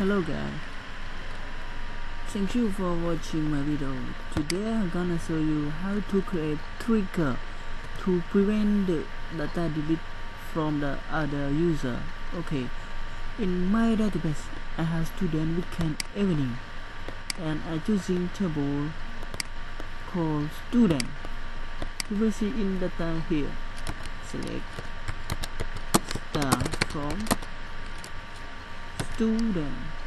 hello guys. Thank you for watching my video. Today i'm gonna show you how to create trigger to prevent the data delete from the other user. Okay. In my database i have student weekend evening and i choosing table called student. You will see in data here. Select star from student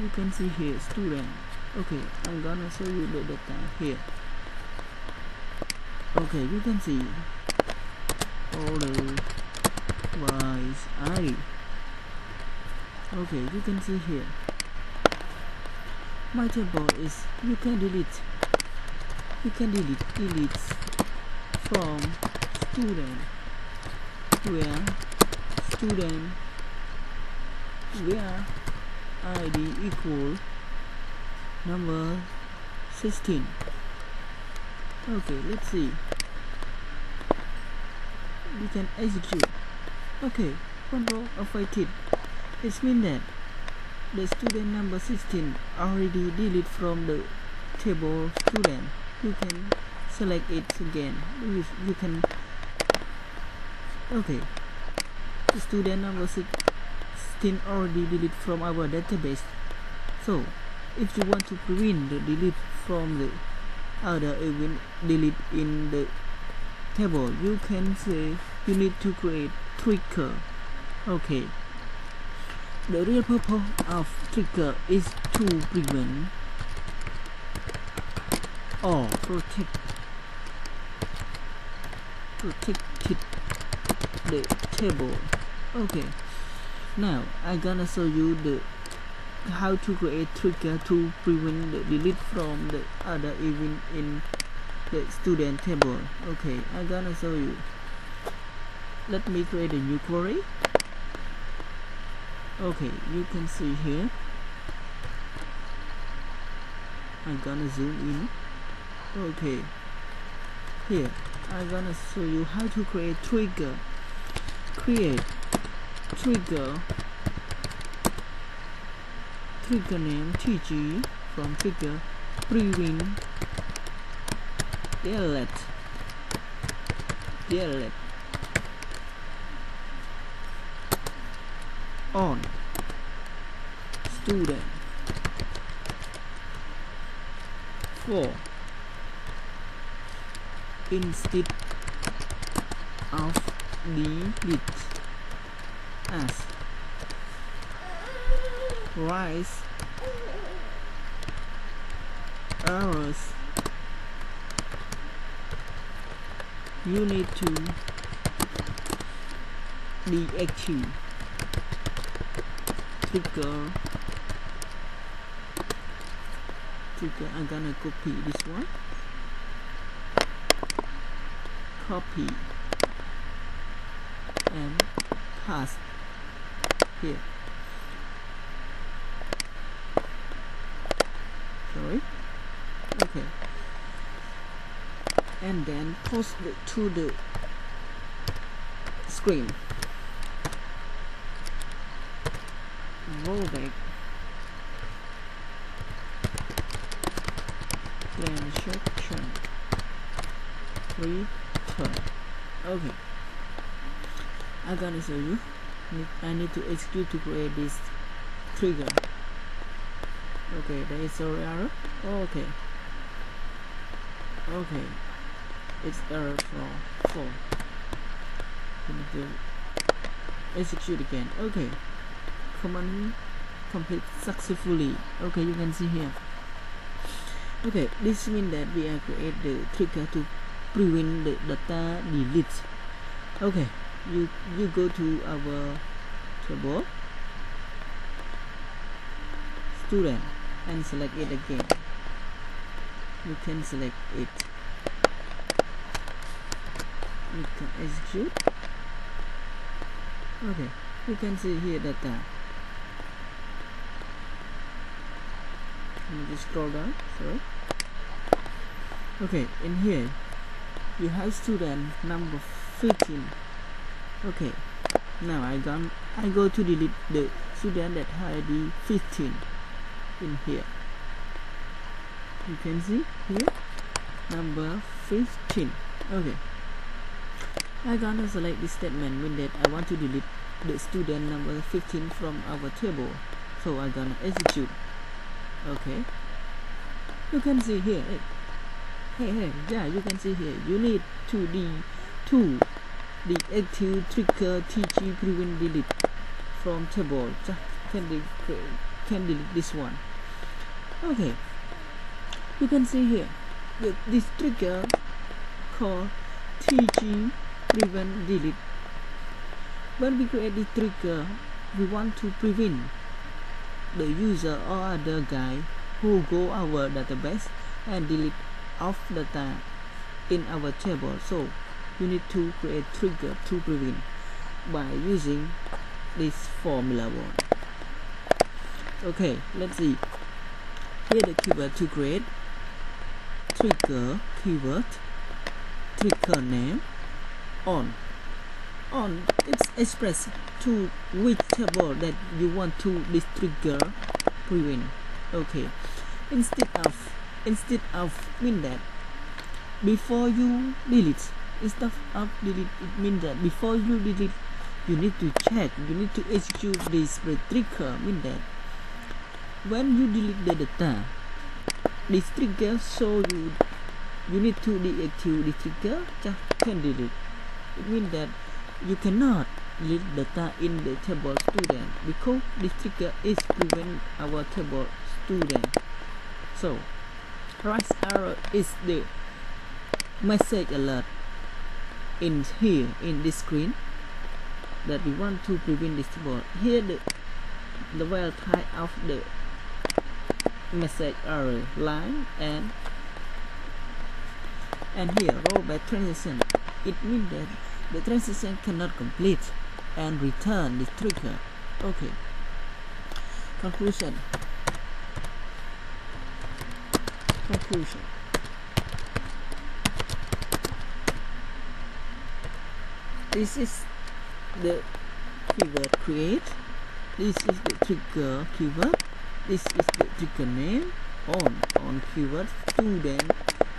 you can see here student. Okay I'm gonna show you the data here. Okay you can see. Order wise ID okay you can see here. My table is you can delete. You can delete delete from student. Where? Student. Where id equal number 16 okay let's see. We can execute. Okay control affected it means that the student number 16 already delete from the table student. You can select it again. You, you can okay. The student number 16 already delete from our database. So if you want to prevent the delete from the other event delete in the table you can say you need to create trigger. Okay. The real purpose of trigger is to prevent or protect protected the table. Okay now I gonna show you the how to create trigger to prevent the delete from the other event in the student table. Okay I gonna show you. Let me create a new query. Okay you can see here. I'm gonna zoom in. Okay here I'm gonna show you how to create trigger. Create trigger. Trigger name tg from trigger. Prevent delete delete on. Student. For instead of the delete as rise errors you need to deactivate trigger. Trigger. I'm gonna copy this one. Copy. And paste here. Sorry. Okay. And then post it to the screen. Roll back instruction return. Okay. I'm gonna show you I need to execute to create this trigger. Okay there is a error. Okay. Okay. It's error for four. We need to execute again. Okay. Command complete successfully. Okay you can see here. Okay this means that we are create the trigger to prevent the data delete. Okay you you go to our table student and select it again. You can select it. You can execute. Okay you can see here data uh, let me just scroll down sorry. Okay in here you have student number 15 okay. Now I gone I go to delete the student that ID 15 in here. You can see here number 15 okay. I gonna select this statement mean that I want to delete the student number 15 from our table. So I gonna execute. Okay. You can see here hey hey, hey yeah you can see here. You need to the to the active trigger tg prevent delete from table can delete, can delete this one? Okay. You can see here that this trigger called tg prevent delete when we create the trigger we want to prevent the user or other guy who go our database and delete off data in our table. So you need to create trigger to prevent by using this formula one. Okay let's see. Here the keyword to create. Trigger keyword. Trigger name. On. On. It's express to which table that you want to this trigger prevent. Okay. Instead of instead of mean that before you delete instead of delete it means that before you delete you need to check you need to execute this trigger mean that when you delete the data this trigger show you you need to deactivate the trigger just can delete. It means that you cannot delete data in the table student because this trigger is prevent our table student. So rise error is the message alert in here in this screen that we want to prevent this table here the the value type of the message error line and and here rollback transaction. It means that the transition cannot complete and return the trigger. Okay. Conclusion. Conclusion this is the keyword create. This is the trigger keyword. This is the trigger name. On on keyword student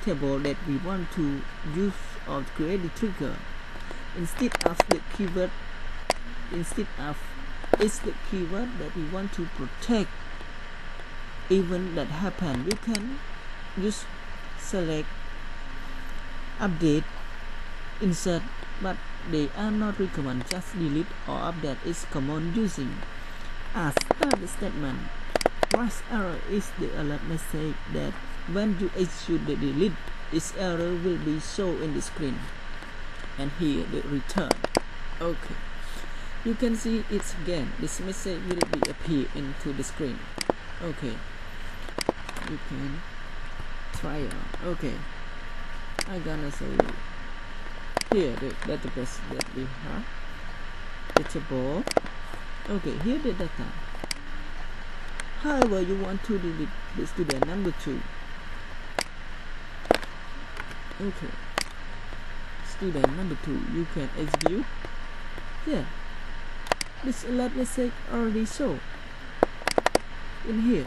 table that we want to use or create the trigger. Instead of the keyword instead of it's the keyword that we want to protect event that happen we can just select update insert but they are not recommend just delete or update is common using. As the statement Rush error is the alert message that when you execute the delete this error will be shown in the screen. And here the return. Okay. You can see it's again. This message will be appear into the screen. Okay. You can try out. Okay. I gonna show you here the best. that we have the table okay here the data. However you want to delete the student number two. Okay. Student number two you can execute. Yeah. This alert message already show. In here.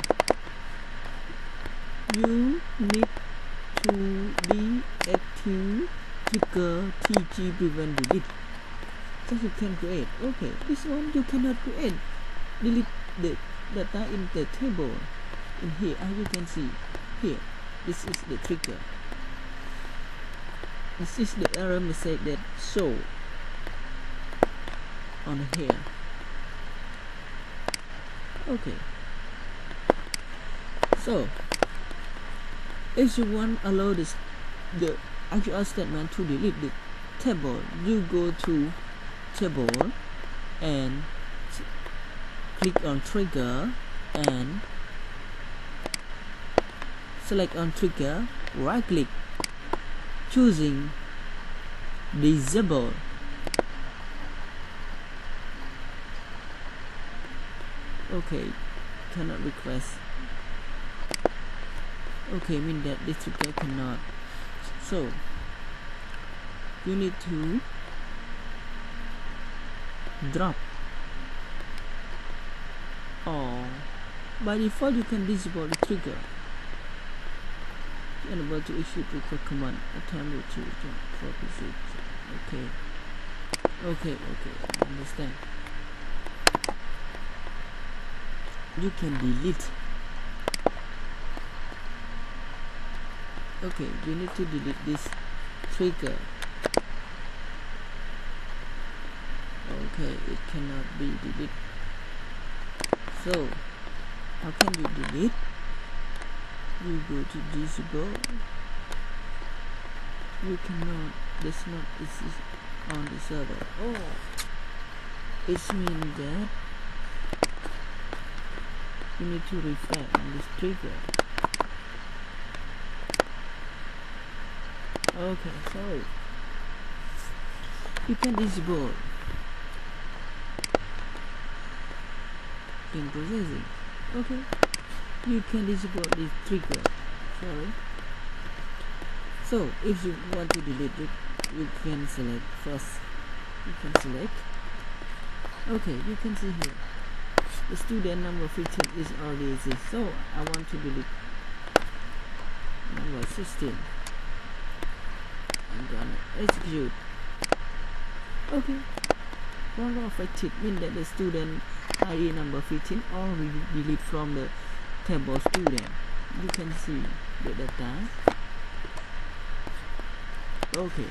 You need to deactive trigger tg prevent delete so you can create. Okay this one you cannot create. Delete the data in the table. In here as you can see here this is the trigger. This is the error message that show on here. Okay. So if you want allow this the actual statement to delete the table. You go to table and click on trigger and select on trigger right click choosing disable. Okay cannot request. Okay mean that this trigger cannot so you need to drop. Or by default you can disable the trigger. And about to issue trigger command attempt to for PC okay. Okay okay understand. You can delete okay you need to delete this trigger. Okay it cannot be deleted. So how can you delete? You go to disable you cannot this not exist on the server. Oh it means that you need to refresh on this trigger okay sorry. You can disable in processing. Okay. You can disable this trigger sorry. So if you want to delete it you can select first. You can select. Okay you can see here. The student number 15 is already exist so I want to delete number 16 I'm gonna execute okay. One of affected means that the student ID number 15 already delete from the table student. You can see the data. Okay.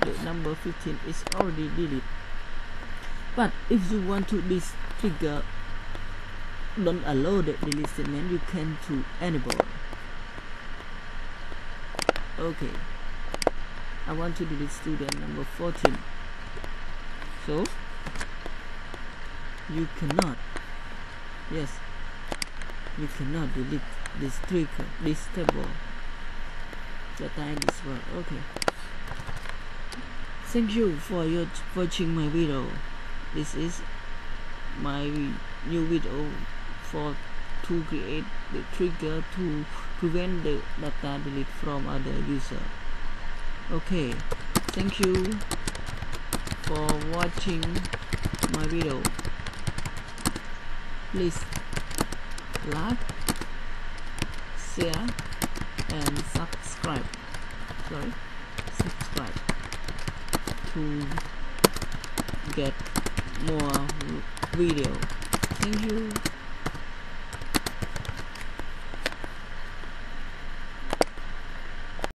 The number 15 is already deleted but if you want to this trigger don't allow the delete statement you can to enable. Okay I want to delete student number 14 so you cannot yes you cannot delete this trigger this table. Data in this one okay. Thank you for your watching my video. This is my new video for to create the trigger to prevent the data delete from other user okay thank you for watching my video. Please like share and subscribe. Sorry subscribe to get more video. Thank you